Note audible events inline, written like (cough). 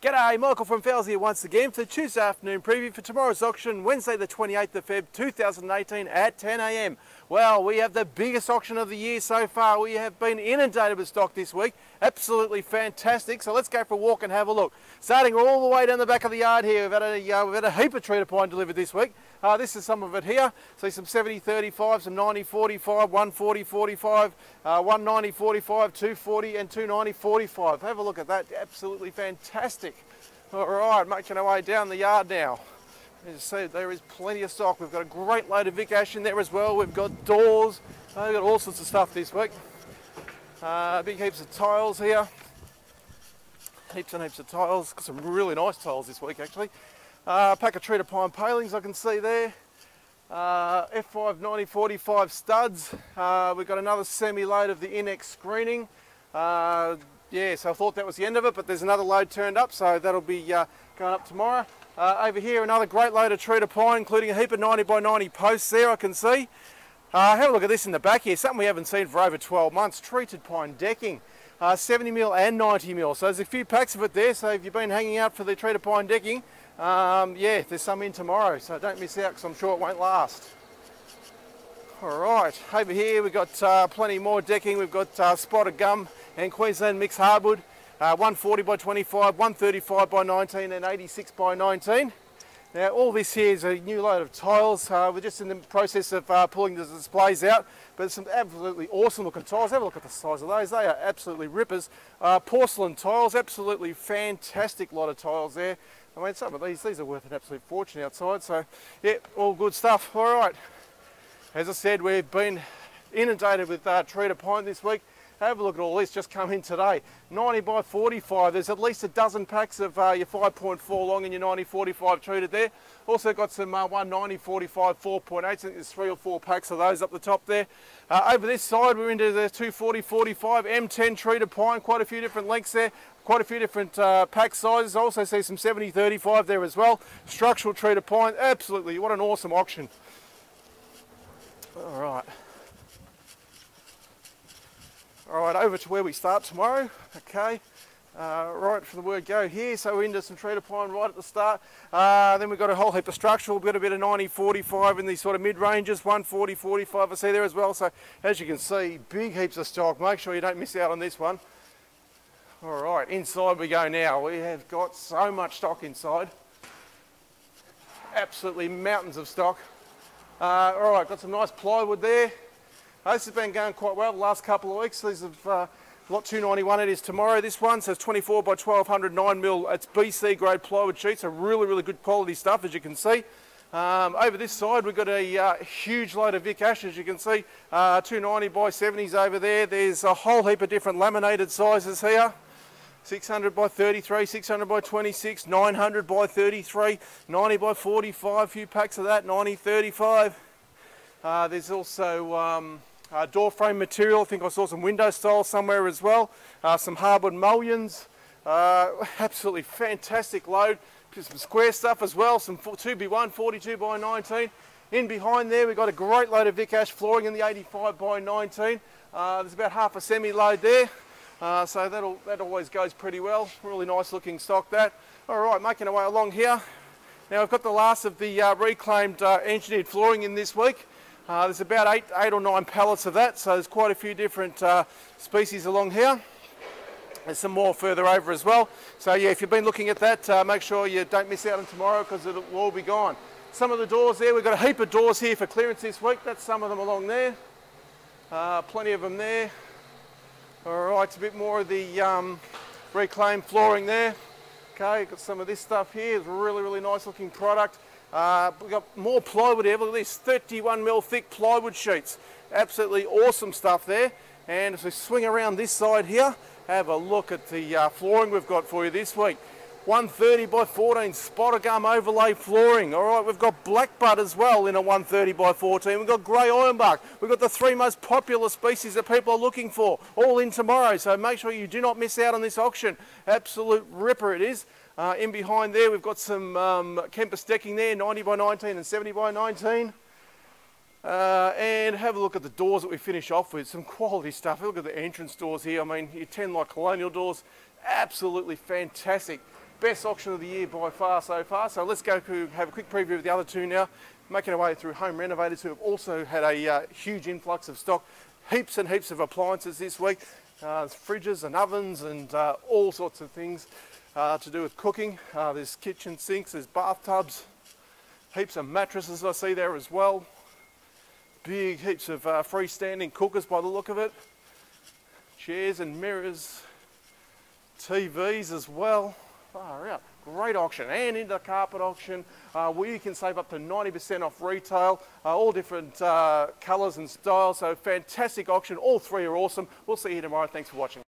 G'day, Michael from Fowles here once again for the Tuesday afternoon preview for tomorrow's auction, Wednesday the 28th of Feb 2018 at 10am. Well, we have the biggest auction of the year so far. We have been inundated with stock this week. Absolutely fantastic. So let's go for a walk and have a look. Starting all the way down the back of the yard here, we've had a, uh, we've had a heap of treated pine delivered this week. Uh, this is some of it here. See some 70-35, some 90-45, 140-45, uh, 190-45, 240 and 290-45. Have a look at that. Absolutely fantastic. All right, making our way down the yard now. As you see, there is plenty of stock. We've got a great load of Vic Ash in there as well. We've got doors. Uh, we've got all sorts of stuff this week. Uh, big heaps of tiles here. Heaps and heaps of tiles. Got some really nice tiles this week actually. Uh, pack of treated pine palings I can see there. Uh, F5 9045 studs. Uh, we've got another semi-load of the Inex screening. Uh, yeah, so I thought that was the end of it, but there's another load turned up, so that'll be uh, going up tomorrow. Uh, over here, another great load of treated pine, including a heap of 90 by 90 posts there, I can see. Uh, have a look at this in the back here, something we haven't seen for over 12 months, treated pine decking. Uh, 70 mil and 90 mil. So there's a few packs of it there. So if you've been hanging out for the treated pine decking, um, yeah, there's some in tomorrow, so don't miss out because I'm sure it won't last. All right, over here we've got uh, plenty more decking. We've got uh, spotted gum and Queensland mixed hardwood, uh, 140 by 25, 135 by 19 and 86 by 19. Now all this here is a new load of tiles. Uh, we're just in the process of uh, pulling the displays out, but some absolutely awesome looking tiles. Have a look at the size of those. They are absolutely rippers. Uh, porcelain tiles, absolutely fantastic lot of tiles there. I mean, some of these, these are worth an absolute fortune outside. So, yeah, all good stuff. All right. As I said, we've been inundated with uh, treated pine this week. Have a look at all this just come in today. 90 by 45. There's at least a dozen packs of uh, your 5.4 long and your 9045 treated there. Also got some uh, 190 45 4.8. I think there's three or four packs of those up the top there. Uh, over this side, we're into the 240 45 M10 treated pine. Quite a few different lengths there quite a few different uh, pack sizes. I also see some 70-35 there as well. Structural treated pine, absolutely, what an awesome auction. All right. All right, over to where we start tomorrow, okay. Uh, right from the word go here, so we're into some treated pine right at the start. Uh, then we've got a whole heap of structural, we've got a bit of 90, 45 in these sort of mid-ranges, 140, 45 I see there as well. So as you can see, big heaps of stock. Make sure you don't miss out on this one. All right, inside we go now. We have got so much stock inside. Absolutely mountains of stock. Uh, all right, got some nice plywood there. This has been going quite well the last couple of weeks. These have uh, lot 291 it is tomorrow. This one says 24 by 1200 9 mil. It's BC grade plywood sheets, so really, really good quality stuff as you can see. Um, over this side we've got a uh, huge load of Vic Ash as you can see, uh, 290 by 70s over there. There's a whole heap of different laminated sizes here. 600 by 33, 600 by 26, 900 by 33, 90 by 45, a few packs of that, 90, 35. Uh, there's also um, uh, door frame material, I think I saw some window style somewhere as well, uh, some hardwood mullions, uh, (laughs) absolutely fantastic load, some square stuff as well, some 2B1, 42 by 19. In behind there we've got a great load of Vic Ash flooring in the 85 by 19. Uh, there's about half a semi load there. Uh, so that'll, that always goes pretty well. Really nice looking stock that. All right, making our way along here. Now I've got the last of the reclaimed engineered flooring in this week. Uh, there's about eight, eight or nine pallets of that, so there's quite a few different uh, species along here. There's some more further over as well. So yeah, if you've been looking at that, uh, make sure you don't miss out on tomorrow because it will all be gone. Some of the doors there, we've got a heap of doors here for clearance this week. That's some of them along there. plenty of them there. All right, it's a bit more of the um, reclaimed flooring there. Okay, got some of this stuff here. It's really, really nice looking product. Uh, we've got more plywood here. Look at this, 31 mil thick plywood sheets. Absolutely awesome stuff there. And as we swing around this side here, have a look at the uh, flooring we've got for you this week. 130 by 14 spotted gum overlay flooring. All right, we've got blackbutt as well in a 130 by 14. We've got grey ironbark. We've got the three most popular species that people are looking for, all in tomorrow. So make sure you do not miss out on this auction. Absolute ripper it is. Uh, in behind there, we've got some um, Kempas decking there, 90 by 19 and 70 by 19. Uh, and have a look at the doors that we finish off with. Some quality stuff. Look at the entrance doors here. I mean, your 10 like colonial doors. Absolutely fantastic. Best auction of the year by far so far. So let's go to have a quick preview of the other two now. Making our way through home renovators who have also had a uh, huge influx of stock. Heaps and heaps of appliances this week. Uh, fridges and ovens and uh, all sorts of things uh, to do with cooking. Uh, there's kitchen sinks, there's bathtubs, heaps of mattresses I see there as well. Big heaps of uh, freestanding cookers by the look of it. Chairs and mirrors, TVs as well. Far out. Great auction. And into the carpet auction uh, where you can save up to 90% off retail. Uh, all different uh, colours and styles. So fantastic auction. All three are awesome. We'll see you tomorrow. Thanks for watching.